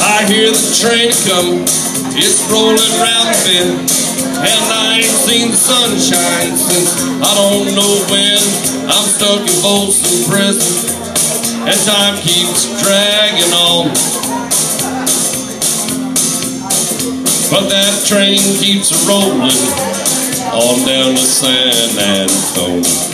I hear the train coming, it's rolling round the bend, and I ain't seen the sunshine since I don't know when. I'm stuck in Folsom Prison, and time keeps dragging on. But that train keeps rolling on down to San Antone.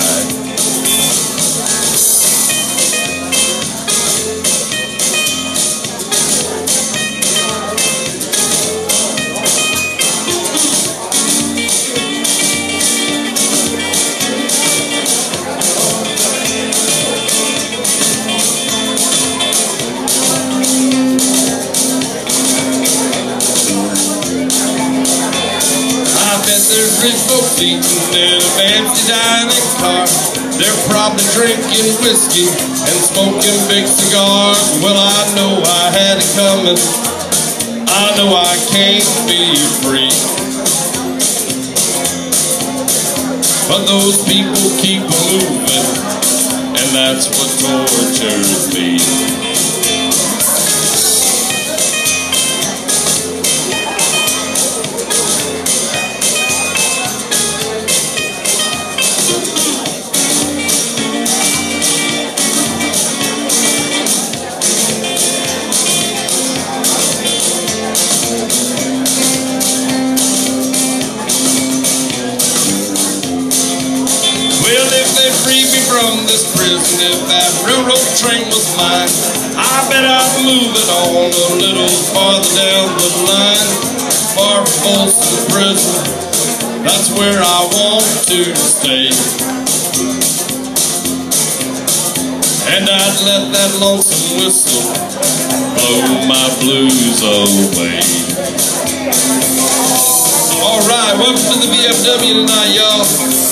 There's rich folks eating in a fancy dining car. They're probably drinking whiskey and smoking big cigars. Well, I know I had it coming. I know I can't be free. But those people keep moving, and that's what tortures me. Free me from this prison. If that railroad train was mine, I bet I'd move it on a little farther down the line. Far from Folsom Prison, that's where I want to stay. And I'd let that lonesome whistle blow my blues away. All right, welcome to the VFW tonight, y'all.